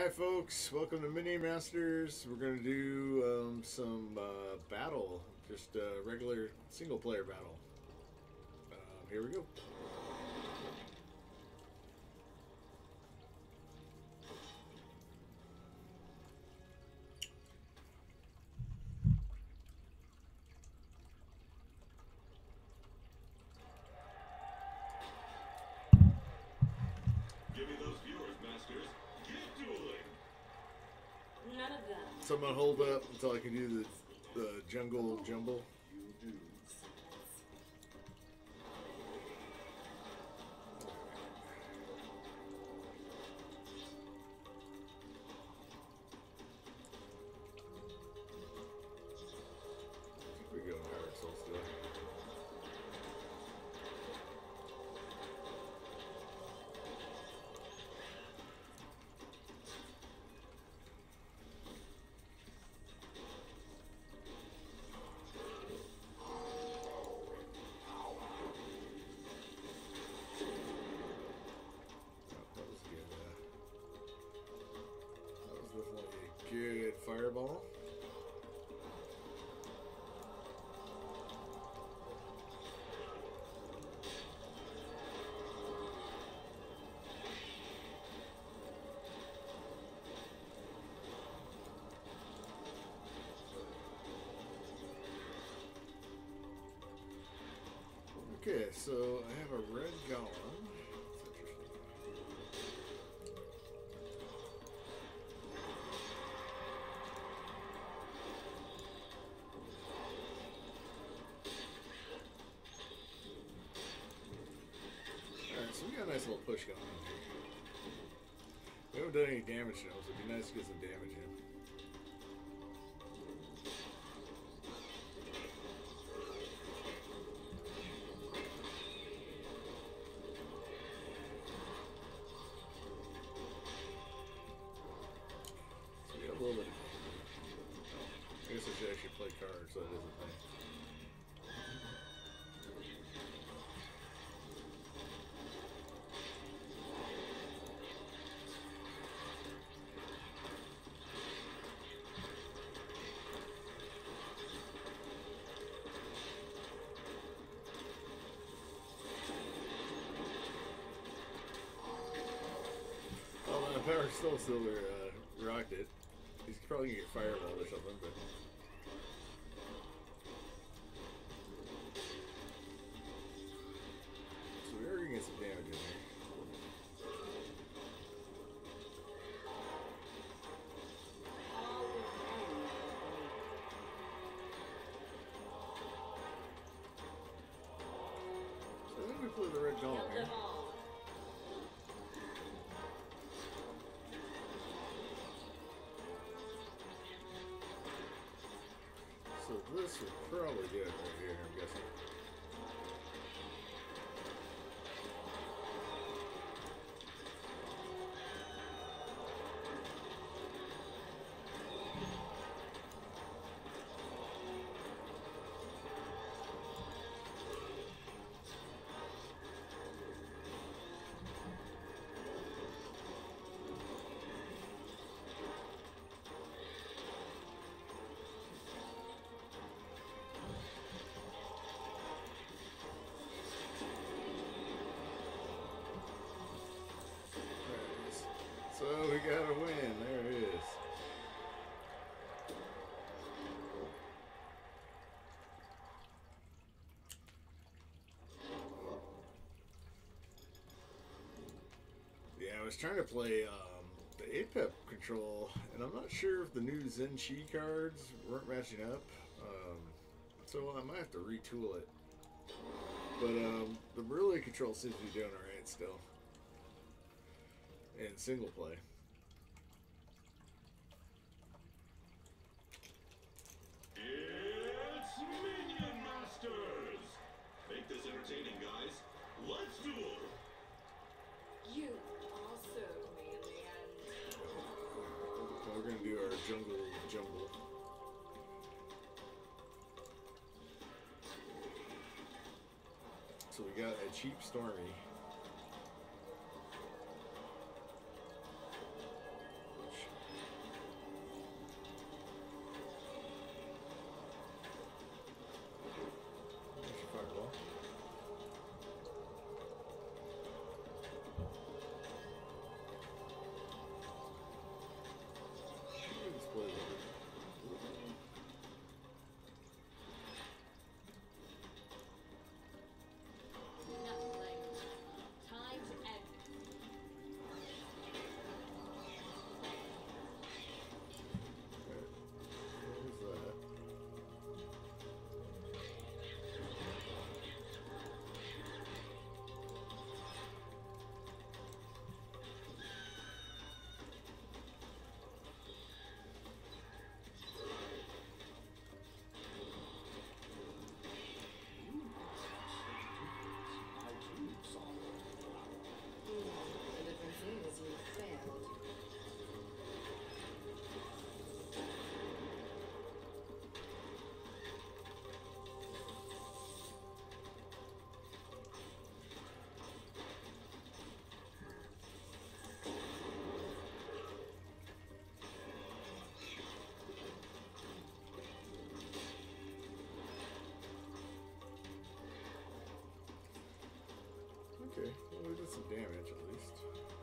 hi folks. Welcome to Minion Masters. We're gonna do um, some uh, battle, just a regular single player battle. Um, here we go. Give me those viewers, masters. Get dueling. None of them. Someone hold up until I can do the, the jungle jumble. Fireball. Okay, so I have a red golem. Push on. We haven't done any damage though, so it'd be nice to get some damage in. So we got a little bit of I guess I should actually play cards so that thing. Power Still Silver uh, rocked it. He's probably gonna get fireball or something, but. This is probably good right here, I'm guessing. So we got a win. There it is. Yeah, I was trying to play um, the APEP control, and I'm not sure if the new Zen Chi cards weren't matching up. Um, so I might have to retool it. But um, the Melee control seems to be doing alright still. In single play. It's Minion Masters. Make this entertaining, guys. Let's duel. You also me in the end. So we're gonna do our jungle jumble. So we got a cheap Stormy. we did some damage at least.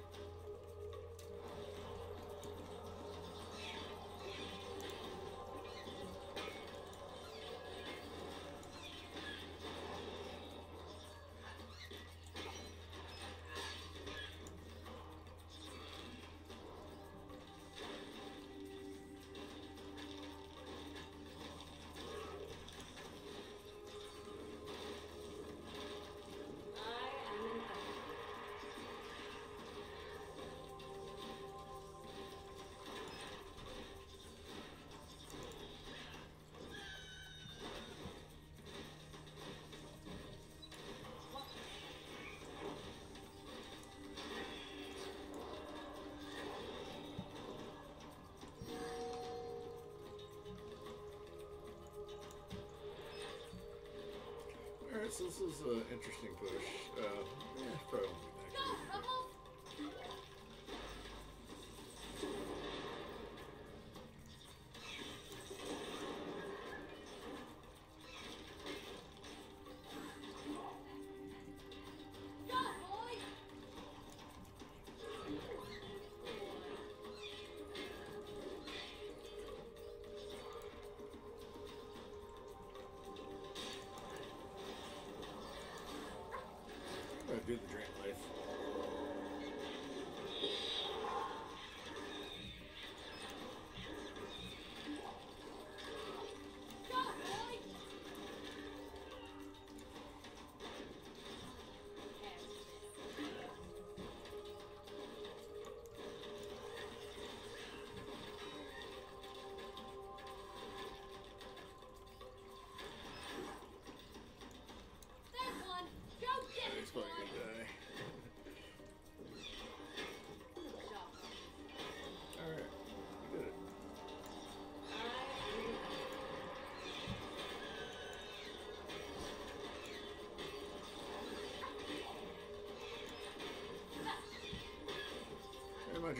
right, so this is an interesting push. Uh, yeah, probably do the dream life.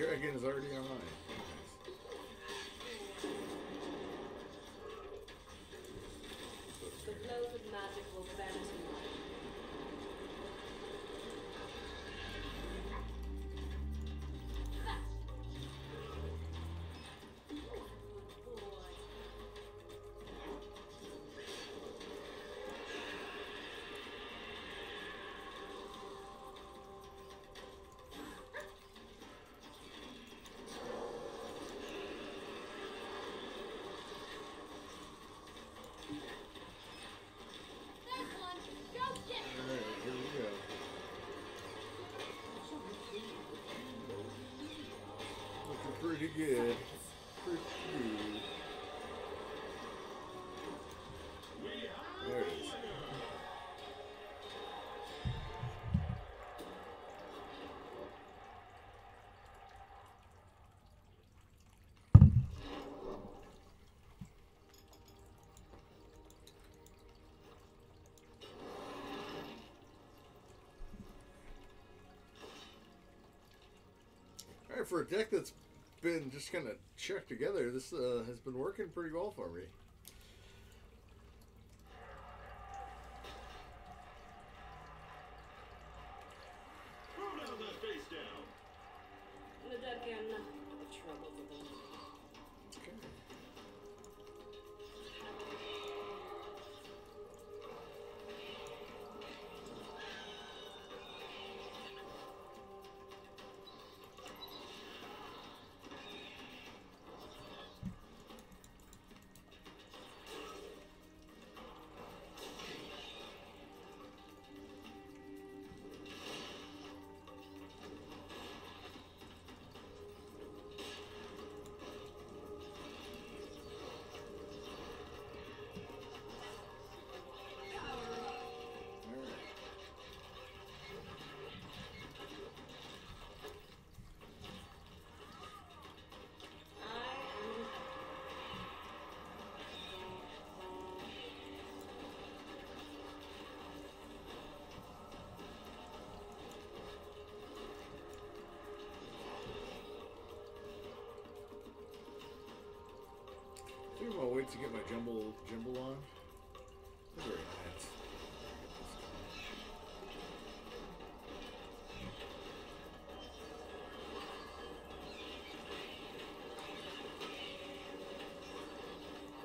again it's already online. for a deck that's been just kind of checked together, this uh, has been working pretty well for me. think I'm gonna wait to get my jumble jumble on. Very nice.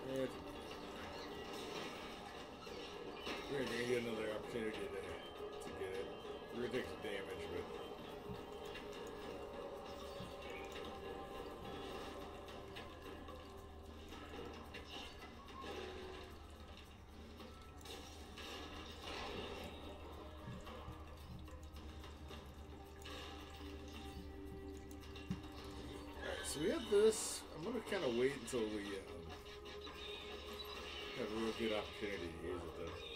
Good. We're gonna get another opportunity to, to get it. We're gonna take some damage. So we have this. I'm gonna kind of wait until we um, have a real good opportunity to use it, though.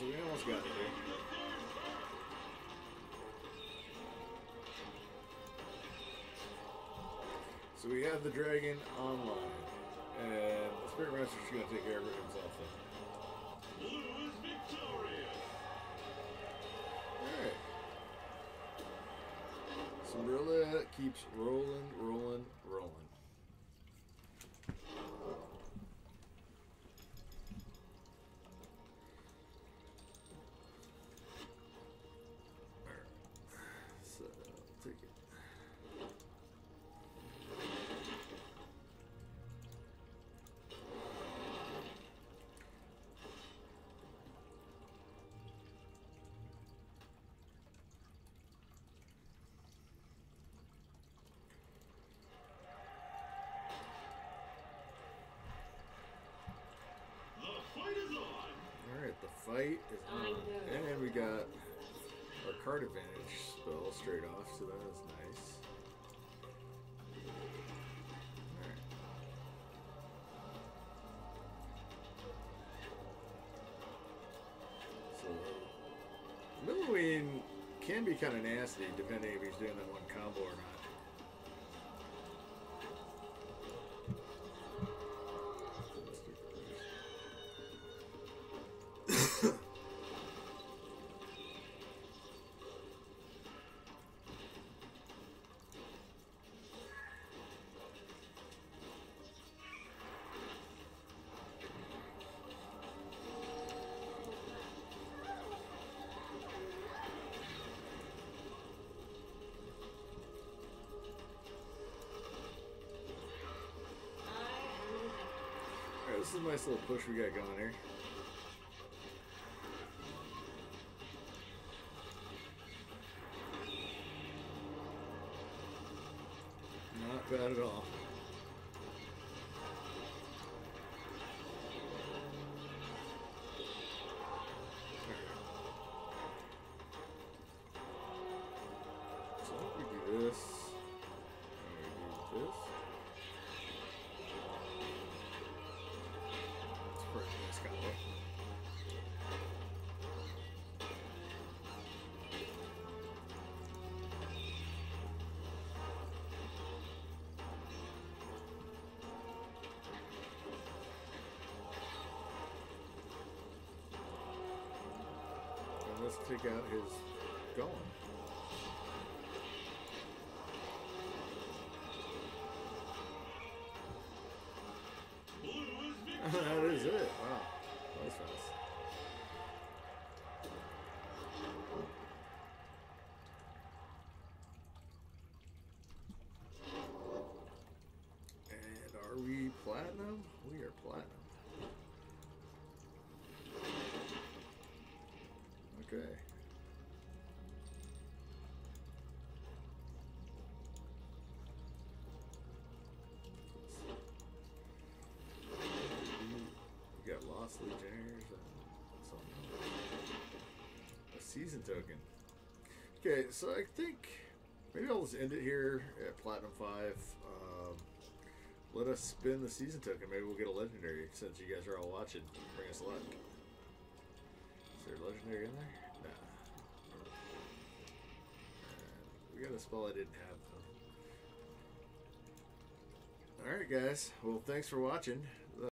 So we almost got it. So we have the dragon online, and the Spirit Master's gonna take care of himself. Blue is victorious. Alright. So roulette keeps rolling, rolling. Fight is on. And we got our card advantage spell straight off, so that is nice. Milloween can be kind of nasty depending if he's doing that one combo or not. A nice little push we got going here. Let's take out his golem. That is it. Wow. That was fast. And are we platinum? We are platinum. Okay. Lost Legionnaires and. A season token. Okay, so I think maybe I'll just end it here at Platinum 5. Um, let us spin the season token. Maybe we'll get a legendary since you guys are all watching. Bring us luck. Is there a legendary in there? Nah. We got a spell I didn't have though. Alright guys, well thanks for watching.